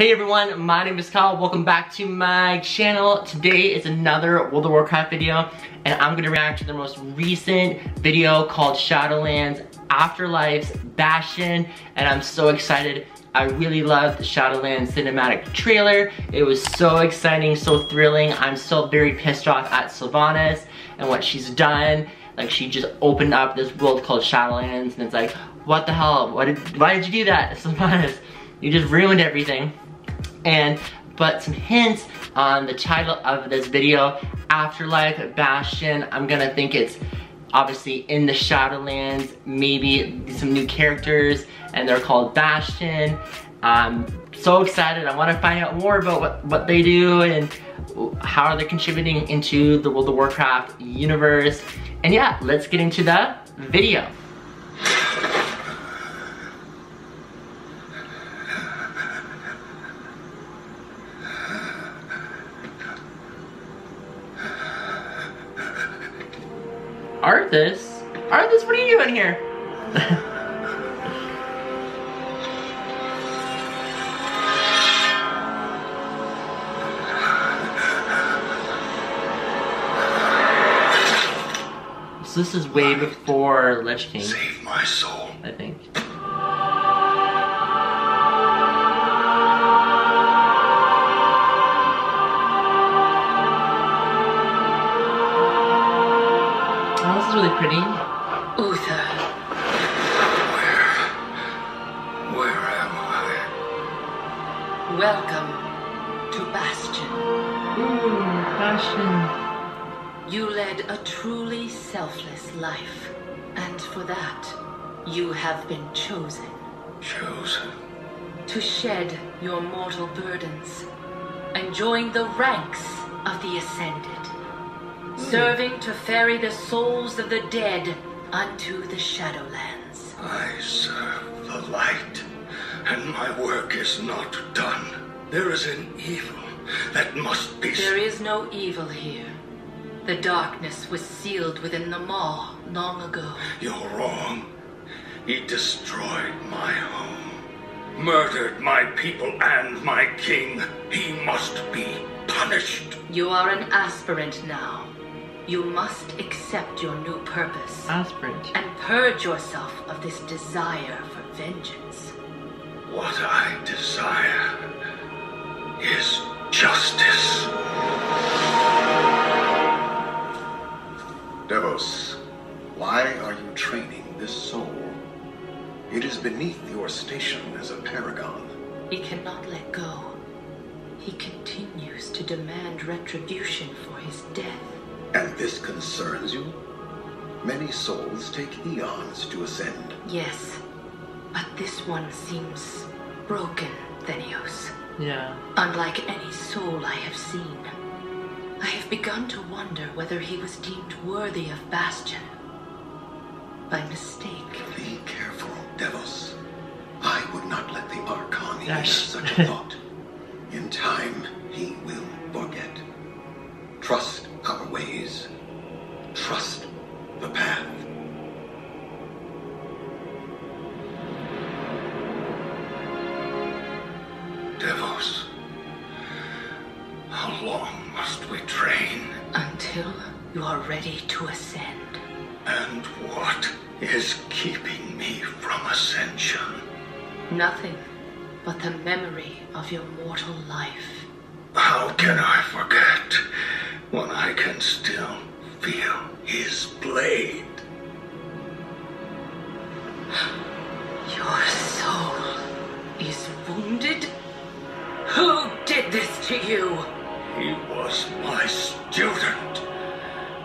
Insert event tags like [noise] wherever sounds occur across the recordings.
Hey everyone, my name is Kyle. Welcome back to my channel. Today is another World of Warcraft video and I'm gonna react to the most recent video called Shadowlands Afterlives Bastion and I'm so excited. I really loved the Shadowlands cinematic trailer. It was so exciting, so thrilling. I'm still very pissed off at Sylvanas and what she's done. Like she just opened up this world called Shadowlands and it's like, what the hell? What did, why did you do that, [laughs] Sylvanas? You just ruined everything and but some hints on the title of this video, Afterlife Bastion. I'm gonna think it's obviously in the Shadowlands, maybe some new characters, and they're called Bastion. I'm so excited, I wanna find out more about what, what they do and how are they contributing into the World of Warcraft universe. And yeah, let's get into the video. Arthas? Arthas, what are you doing here? so this is way before Lich King. Save my soul. I think. Really pretty. Uther. Where? Where am I? Welcome to Bastion. Ooh, Bastion. You led a truly selfless life. And for that, you have been chosen. Chosen? To shed your mortal burdens and join the ranks of the Ascended serving to ferry the souls of the dead unto the Shadowlands. I serve the light, and my work is not done. There is an evil that must be... There is no evil here. The darkness was sealed within the Maw long ago. You're wrong. He destroyed my home, murdered my people and my king. He must be punished. You are an aspirant now. You must accept your new purpose. Aspirant. And purge yourself of this desire for vengeance. What I desire is justice. Devos, why are you training this soul? It is beneath your station as a paragon. He cannot let go. He continues to demand retribution for his death. And this concerns you? Many souls take eons to ascend. Yes, but this one seems broken, Thenios. Yeah. Unlike any soul I have seen. I have begun to wonder whether he was deemed worthy of Bastion. By mistake. Be careful, Devos. I would not let the Archon hear such a thought. In time, he will forget. Trust our ways. Trust the path. Devos, how long must we train? Until you are ready to ascend. And what is keeping me from ascension? Nothing but the memory of your mortal life. How can I forget when I can still feel his blade? Your soul is wounded? Who did this to you? He was my student.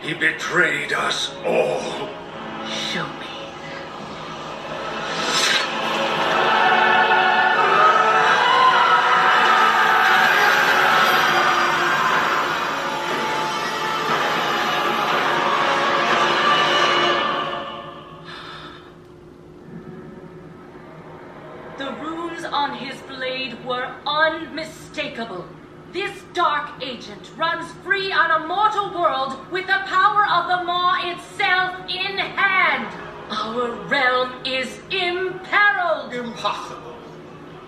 He betrayed us all. With the power of the Maw itself in hand. Our realm is imperiled. Impossible.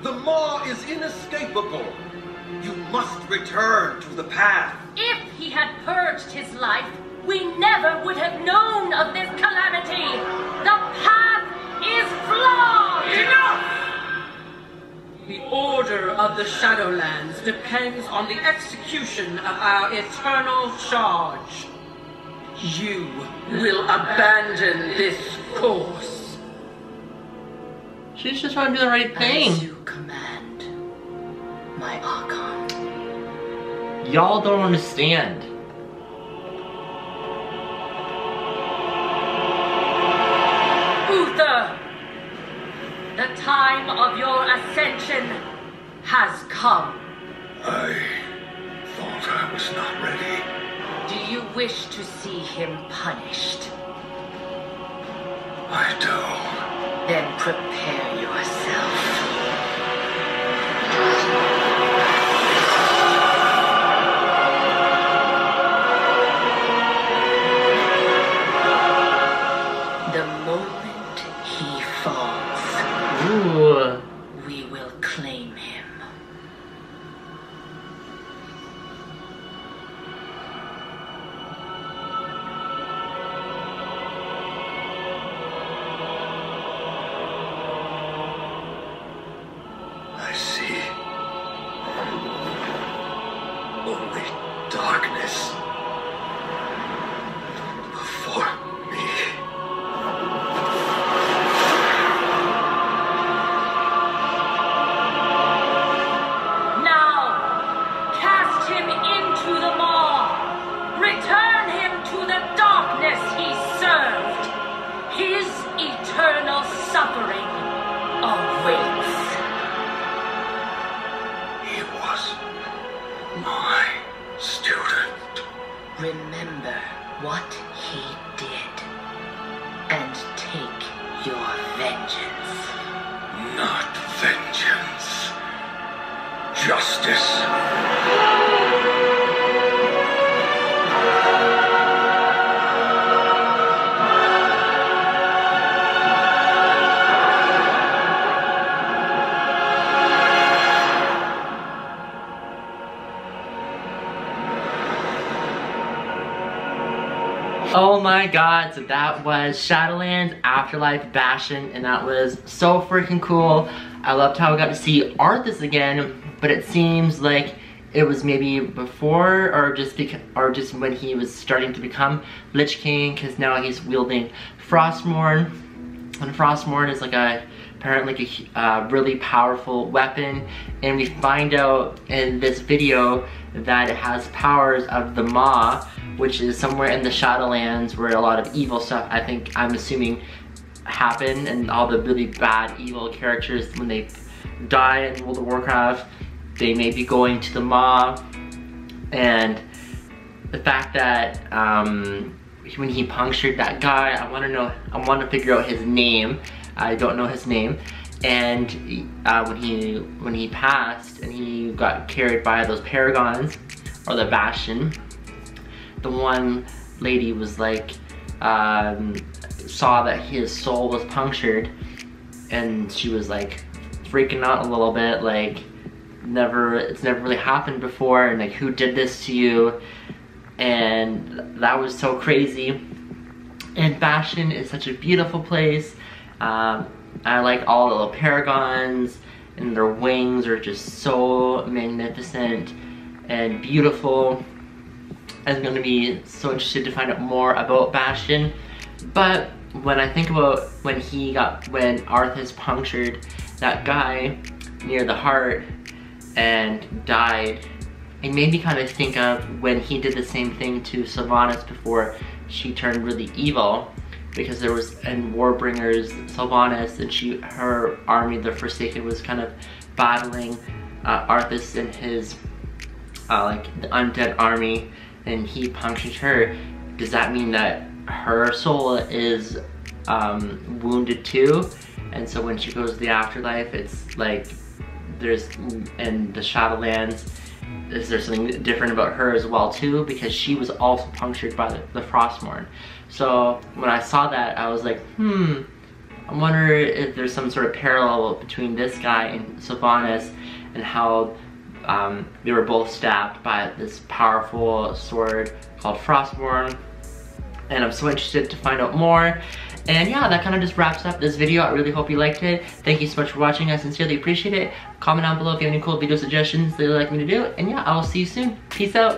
The Maw is inescapable. You must return to the path. If he had purged his life, we never would have known of this calamity. The path is flawed. Enough! The order of the Shadowlands depends on the execution of our eternal charge. You will abandon this course. She's just trying to do the right thing. As thing. you command, my Archon. Y'all don't understand. Uther! The time of your ascension has come. I thought I was not ready. Do you wish to see him punished? I do. Then prepare yourself. What he did and take your vengeance. Not vengeance. Justice. My god, so that was Shadowlands Afterlife Bastion, and that was so freaking cool. I loved how we got to see Arthas again, but it seems like it was maybe before or just or just when he was starting to become Lich King, because now he's wielding Frostmourne. And Frostmourne is like a apparently like a uh, really powerful weapon, and we find out in this video that it has powers of the Maw, which is somewhere in the Shadowlands where a lot of evil stuff, I think, I'm assuming, happened and all the really bad evil characters, when they die in World of Warcraft, they may be going to the Maw, and the fact that um, when he punctured that guy, I want to know, I want to figure out his name. I don't know his name. And uh, when he when he passed and he got carried by those paragons or the bastion, the one lady was like um, saw that his soul was punctured, and she was like freaking out a little bit, like never it's never really happened before, and like who did this to you? and that was so crazy. And Bastion is such a beautiful place. Um, I like all the little paragons and their wings are just so magnificent and beautiful. I'm gonna be so interested to find out more about Bastion. But when I think about when he got, when Arthas punctured that guy near the heart and died, it made me kind of think of when he did the same thing to Sylvanas before she turned really evil because there was in Warbringers Sylvanas and she her army the Forsaken was kind of battling uh, Arthas and his uh, like the undead army and he punctured her does that mean that her soul is um, wounded too and so when she goes to the afterlife it's like there's in the Shadowlands is there something different about her as well too because she was also punctured by the, the Frostmourne. So when I saw that I was like, hmm, I wonder if there's some sort of parallel between this guy and Sylvanas and how um, they were both stabbed by this powerful sword called Frostborn. And I'm so interested to find out more. And yeah, that kind of just wraps up this video. I really hope you liked it. Thank you so much for watching. I sincerely appreciate it. Comment down below if you have any cool video suggestions that you'd like me to do. And yeah, I will see you soon. Peace out.